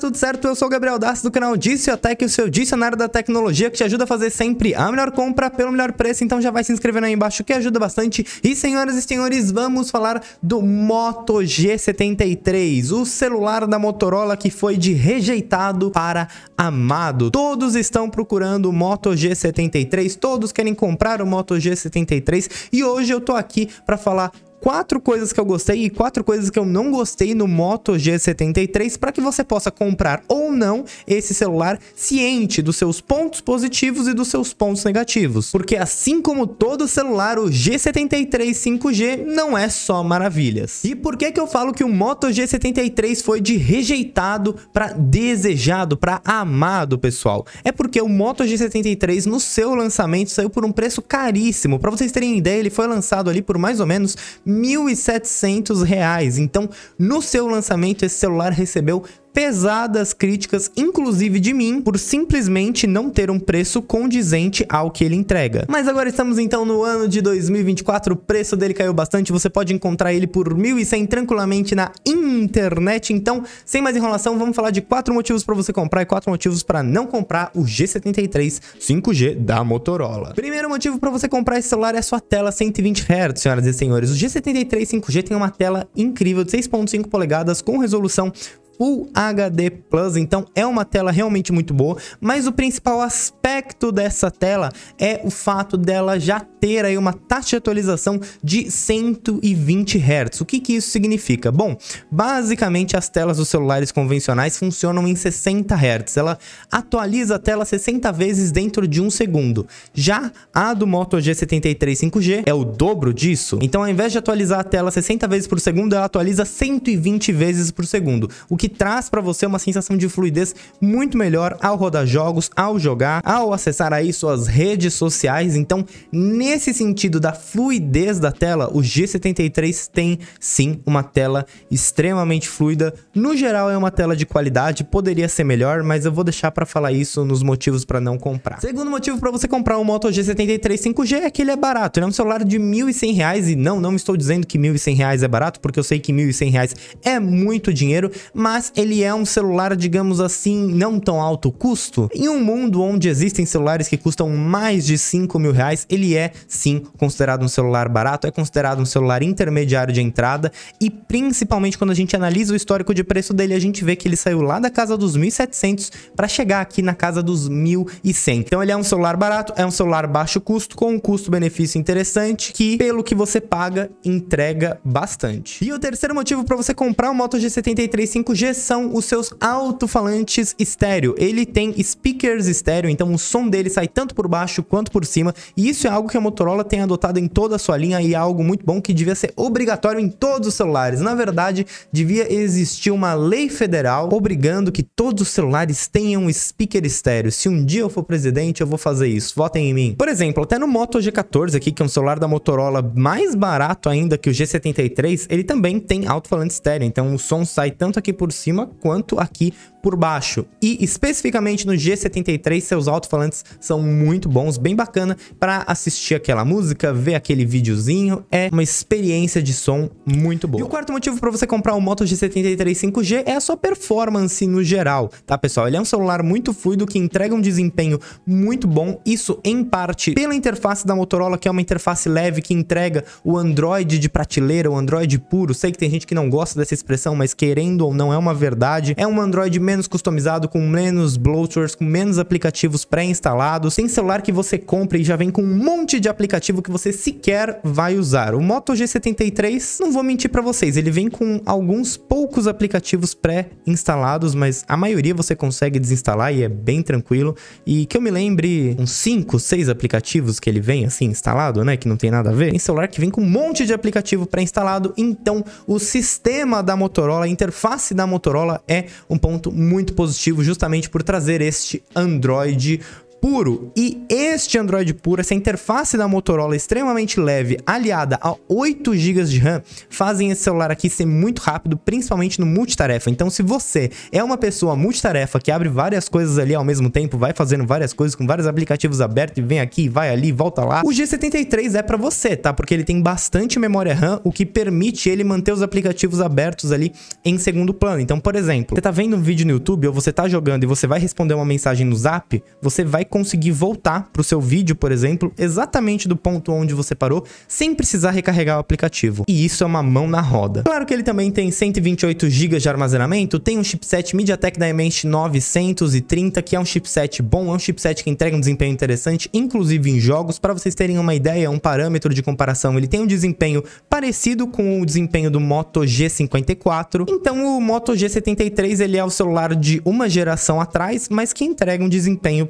tudo certo? Eu sou o Gabriel Dassi do canal Dicio Tech, o seu dicionário da tecnologia que te ajuda a fazer sempre a melhor compra pelo melhor preço. Então já vai se inscrevendo aí embaixo que ajuda bastante. E senhoras e senhores, vamos falar do Moto G73, o celular da Motorola que foi de rejeitado para amado. Todos estão procurando o Moto G73, todos querem comprar o Moto G73 e hoje eu tô aqui para falar quatro coisas que eu gostei e quatro coisas que eu não gostei no Moto G73 para que você possa comprar ou não esse celular ciente dos seus pontos positivos e dos seus pontos negativos. Porque assim como todo celular, o G73 5G não é só maravilhas. E por que que eu falo que o Moto G73 foi de rejeitado para desejado, para amado, pessoal? É porque o Moto G73 no seu lançamento saiu por um preço caríssimo. Para vocês terem ideia, ele foi lançado ali por mais ou menos 1.700 reais. Então, no seu lançamento, esse celular recebeu pesadas críticas, inclusive de mim, por simplesmente não ter um preço condizente ao que ele entrega. Mas agora estamos então no ano de 2024, o preço dele caiu bastante, você pode encontrar ele por 1.100 tranquilamente na internet. Então, sem mais enrolação, vamos falar de quatro motivos para você comprar e quatro motivos para não comprar o G73 5G da Motorola. Primeiro motivo para você comprar esse celular é a sua tela 120 Hz, senhoras e senhores. O G73 5G tem uma tela incrível de 6.5 polegadas com resolução Full HD Plus, então é uma tela realmente muito boa, mas o principal aspecto dessa tela é o fato dela já ter aí uma taxa de atualização de 120 Hz. O que que isso significa? Bom, basicamente as telas dos celulares convencionais funcionam em 60 Hz. Ela atualiza a tela 60 vezes dentro de um segundo. Já a do Moto G73 5G é o dobro disso. Então, ao invés de atualizar a tela 60 vezes por segundo, ela atualiza 120 vezes por segundo, o que traz para você uma sensação de fluidez muito melhor ao rodar jogos, ao jogar, ao acessar aí suas redes sociais. Então, nesse sentido da fluidez da tela, o G73 tem sim uma tela extremamente fluida. No geral, é uma tela de qualidade, poderia ser melhor, mas eu vou deixar para falar isso nos motivos para não comprar. Segundo motivo para você comprar o Moto G73 5G é que ele é barato. Ele é um celular de R$ 1.100 e não, não estou dizendo que R$ 1.100 é barato, porque eu sei que R$ 1.100 é muito dinheiro, mas mas ele é um celular, digamos assim, não tão alto custo. Em um mundo onde existem celulares que custam mais de 5 mil reais, ele é sim considerado um celular barato, é considerado um celular intermediário de entrada e principalmente quando a gente analisa o histórico de preço dele, a gente vê que ele saiu lá da casa dos 1.700 para chegar aqui na casa dos 1.100. Então ele é um celular barato, é um celular baixo custo, com um custo-benefício interessante, que pelo que você paga, entrega bastante. E o terceiro motivo para você comprar o Moto G73 5G são os seus alto-falantes estéreo. Ele tem speakers estéreo, então o som dele sai tanto por baixo quanto por cima, e isso é algo que a Motorola tem adotado em toda a sua linha e é algo muito bom que devia ser obrigatório em todos os celulares. Na verdade, devia existir uma lei federal obrigando que todos os celulares tenham speaker estéreo. Se um dia eu for presidente, eu vou fazer isso. Votem em mim. Por exemplo, até no Moto G14 aqui, que é um celular da Motorola mais barato ainda que o G73, ele também tem alto-falante estéreo, então o som sai tanto aqui por cima quanto aqui por baixo. E especificamente no G73, seus alto-falantes são muito bons, bem bacana para assistir aquela música, ver aquele videozinho, é uma experiência de som muito boa. E o quarto motivo para você comprar o Moto G73 5G é a sua performance no geral, tá pessoal? Ele é um celular muito fluido que entrega um desempenho muito bom, isso em parte pela interface da Motorola, que é uma interface leve que entrega o Android de prateleira, o Android puro. Sei que tem gente que não gosta dessa expressão, mas querendo ou não é uma verdade. É um Android menos customizado, com menos bloatwares, com menos aplicativos pré-instalados. Tem celular que você compra e já vem com um monte de aplicativo que você sequer vai usar. O Moto G73, não vou mentir para vocês, ele vem com alguns poucos aplicativos pré-instalados, mas a maioria você consegue desinstalar e é bem tranquilo. E que eu me lembre, uns 5, 6 aplicativos que ele vem assim instalado, né, que não tem nada a ver. Tem celular que vem com um monte de aplicativo pré-instalado, então o sistema da Motorola, a interface da Motorola é um ponto muito positivo justamente por trazer este Android puro. E este Android puro, essa interface da Motorola extremamente leve, aliada a 8 GB de RAM, fazem esse celular aqui ser muito rápido, principalmente no multitarefa. Então, se você é uma pessoa multitarefa que abre várias coisas ali ao mesmo tempo, vai fazendo várias coisas com vários aplicativos abertos e vem aqui, vai ali, volta lá, o G73 é para você, tá? Porque ele tem bastante memória RAM, o que permite ele manter os aplicativos abertos ali em segundo plano. Então, por exemplo, você tá vendo um vídeo no YouTube ou você tá jogando e você vai responder uma mensagem no Zap, você vai conseguir voltar pro seu vídeo, por exemplo, exatamente do ponto onde você parou, sem precisar recarregar o aplicativo. E isso é uma mão na roda. Claro que ele também tem 128 GB de armazenamento, tem um chipset MediaTek Dimensity 930, que é um chipset bom, é um chipset que entrega um desempenho interessante, inclusive em jogos. Para vocês terem uma ideia, um parâmetro de comparação, ele tem um desempenho parecido com o desempenho do Moto G54. Então o Moto G73 ele é o celular de uma geração atrás, mas que entrega um desempenho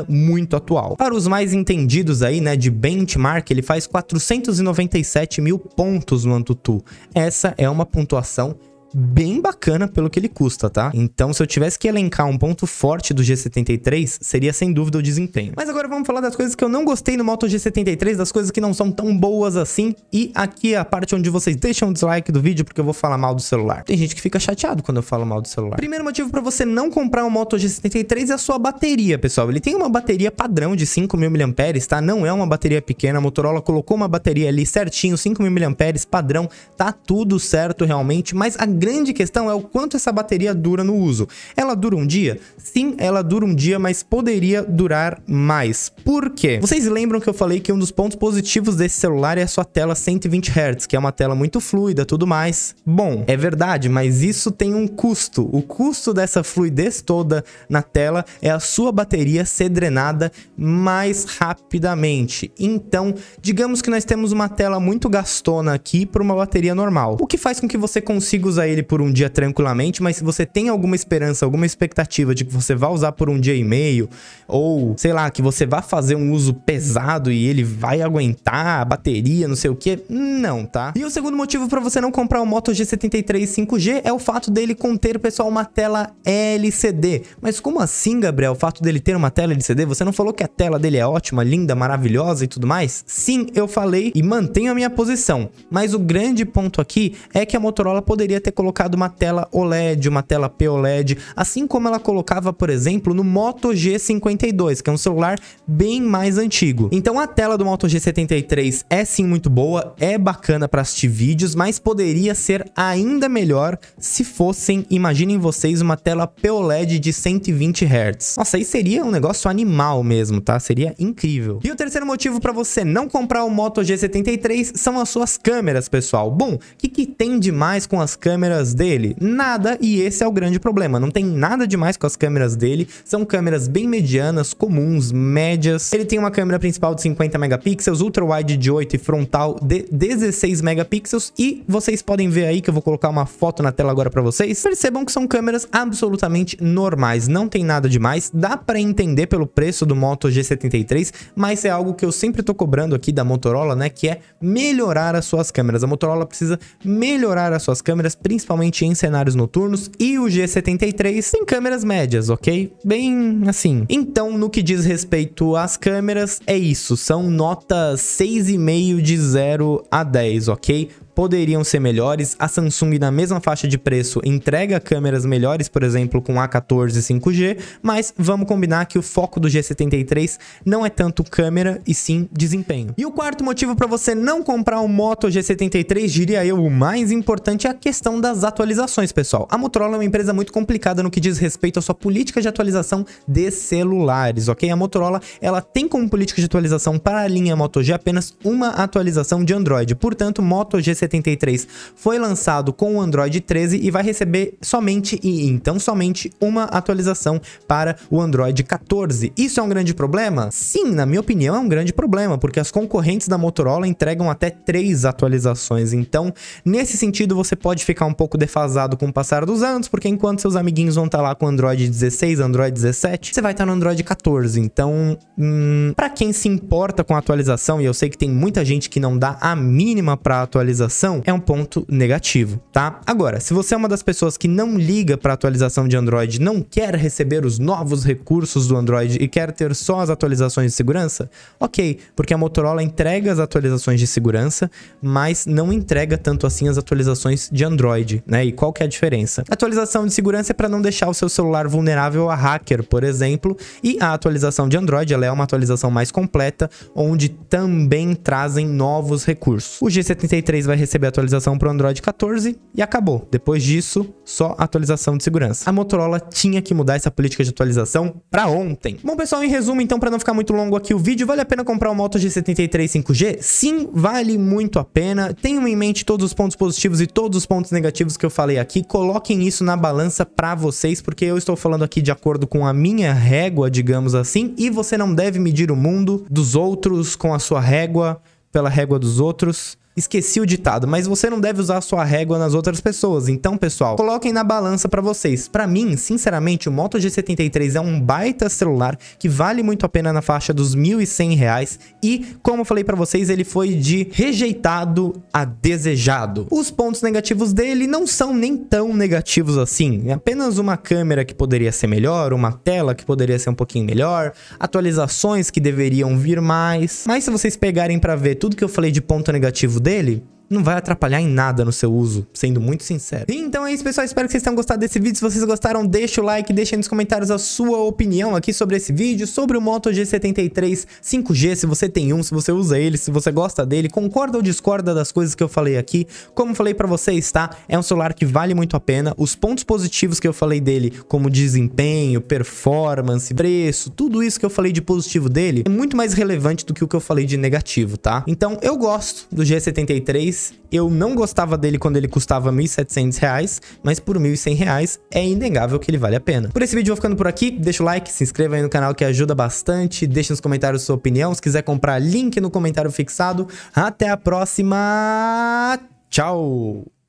ainda muito atual. Para os mais entendidos aí, né, de benchmark, ele faz 497 mil pontos no Antutu. Essa é uma pontuação bem bacana pelo que ele custa, tá? Então, se eu tivesse que elencar um ponto forte do G73, seria sem dúvida o desempenho. Mas agora vamos falar das coisas que eu não gostei no Moto G73, das coisas que não são tão boas assim. E aqui é a parte onde vocês deixam o dislike do vídeo, porque eu vou falar mal do celular. Tem gente que fica chateado quando eu falo mal do celular. Primeiro motivo para você não comprar um Moto G73 é a sua bateria, pessoal. Ele tem uma bateria padrão de 5.000 mAh, tá? Não é uma bateria pequena. A Motorola colocou uma bateria ali certinho, 5.000 mAh, padrão. Tá tudo certo realmente, mas a grande questão é o quanto essa bateria dura no uso. Ela dura um dia? Sim, ela dura um dia, mas poderia durar mais. Por quê? Vocês lembram que eu falei que um dos pontos positivos desse celular é a sua tela 120 Hz, que é uma tela muito fluida, tudo mais. Bom, é verdade, mas isso tem um custo. O custo dessa fluidez toda na tela é a sua bateria ser drenada mais rapidamente. Então, digamos que nós temos uma tela muito gastona aqui para uma bateria normal, o que faz com que você consiga usar ele por um dia tranquilamente, mas se você tem alguma esperança, alguma expectativa de que você vai usar por um dia e meio, ou sei lá, que você vai fazer um uso pesado e ele vai aguentar a bateria, não sei o que, não, tá? E o segundo motivo para você não comprar o Moto G73 5G é o fato dele conter, pessoal, uma tela LCD. Mas como assim, Gabriel, o fato dele ter uma tela LCD? Você não falou que a tela dele é ótima, linda, maravilhosa e tudo mais? Sim, eu falei e mantenho a minha posição. Mas o grande ponto aqui é que a Motorola poderia ter colocado uma tela OLED, uma tela POLED, assim como ela colocava, por exemplo, no Moto G52, que é um celular bem mais antigo. Então a tela do Moto G73 é sim muito boa, é bacana para assistir vídeos, mas poderia ser ainda melhor se fossem, imaginem vocês, uma tela POLED de 120 Hz. Nossa, aí seria um negócio animal mesmo, tá? Seria incrível. E o terceiro motivo para você não comprar o Moto G73 são as suas câmeras, pessoal. Bom, o que, que tem demais com as câmeras dele? Nada, e esse é o grande problema. Não tem nada demais com as câmeras dele. São câmeras bem medianas, comuns, médias. Ele tem uma câmera principal de 50 megapixels, ultra wide de 8 e frontal de 16 megapixels. E vocês podem ver aí que eu vou colocar uma foto na tela agora para vocês. Percebam que são câmeras absolutamente normais, não tem nada demais. Dá para entender pelo preço do Moto G73, mas é algo que eu sempre tô cobrando aqui da Motorola, né, que é melhorar as suas câmeras. A Motorola precisa melhorar as suas câmeras, principalmente em cenários noturnos, e o G73 tem câmeras médias, ok? Bem assim. Então, no que diz respeito às câmeras, é isso, são notas 6,5 de 0 a 10, ok? Poderiam ser melhores. A Samsung, na mesma faixa de preço, entrega câmeras melhores, por exemplo, com A14 5G, mas vamos combinar que o foco do G73 não é tanto câmera e sim desempenho. E o quarto motivo para você não comprar o Moto G73, diria eu, o mais importante é a questão das atualizações, pessoal. A Motorola é uma empresa muito complicada no que diz respeito à sua política de atualização de celulares, ok? A Motorola, ela tem como política de atualização para a linha Moto G apenas uma atualização de Android. Portanto, Moto G73 73 foi lançado com o Android 13 e vai receber somente e então somente uma atualização para o Android 14. Isso é um grande problema? Sim, na minha opinião é um grande problema, porque as concorrentes da Motorola entregam até três atualizações. Então, nesse sentido, você pode ficar um pouco defasado com o passar dos anos, porque enquanto seus amiguinhos vão estar lá com Android 16, Android 17, você vai estar no Android 14. Então, hum, para quem se importa com a atualização, e eu sei que tem muita gente que não dá a mínima para atualização, atualização é um ponto negativo, tá? Agora, se você é uma das pessoas que não liga para atualização de Android, não quer receber os novos recursos do Android e quer ter só as atualizações de segurança, ok, porque a Motorola entrega as atualizações de segurança, mas não entrega tanto assim as atualizações de Android, né? E qual que é a diferença? A atualização de segurança é para não deixar o seu celular vulnerável a hacker, por exemplo, e a atualização de Android ela é uma atualização mais completa, onde também trazem novos recursos. O G73 vai receber atualização para o Android 14 e acabou. Depois disso, só atualização de segurança. A Motorola tinha que mudar essa política de atualização para ontem. Bom, pessoal, em resumo, então, para não ficar muito longo aqui o vídeo, vale a pena comprar o Moto G73 5G? Sim, vale muito a pena. Tenham em mente todos os pontos positivos e todos os pontos negativos que eu falei aqui. Coloquem isso na balança para vocês, porque eu estou falando aqui de acordo com a minha régua, digamos assim, e você não deve medir o mundo dos outros com a sua régua pela régua dos outros. Esqueci o ditado, mas você não deve usar sua régua nas outras pessoas. Então, pessoal, coloquem na balança para vocês. Para mim, sinceramente, o Moto G73 é um baita celular que vale muito a pena na faixa dos R$ 1.100 e, como eu falei para vocês, ele foi de rejeitado a desejado. Os pontos negativos dele não são nem tão negativos assim. É apenas uma câmera que poderia ser melhor, uma tela que poderia ser um pouquinho melhor, atualizações que deveriam vir mais. Mas se vocês pegarem para ver tudo que eu falei de ponto negativo dele, dele não vai atrapalhar em nada no seu uso, sendo muito sincero. Então é isso, pessoal. Espero que vocês tenham gostado desse vídeo. Se vocês gostaram, deixa o like, deixa nos comentários a sua opinião aqui sobre esse vídeo, sobre o Moto G73 5G, se você tem um, se você usa ele, se você gosta dele, concorda ou discorda das coisas que eu falei aqui. Como falei pra vocês, tá? É um celular que vale muito a pena. Os pontos positivos que eu falei dele, como desempenho, performance, preço, tudo isso que eu falei de positivo dele, é muito mais relevante do que o que eu falei de negativo, tá? Então eu gosto do G73, eu não gostava dele quando ele custava R$ 1.700, mas por R$ 1.100 é inegável que ele vale a pena. Por esse vídeo eu vou ficando por aqui, deixa o like, se inscreva aí no canal que ajuda bastante, deixa nos comentários sua opinião, se quiser comprar, link no comentário fixado. Até a próxima, tchau!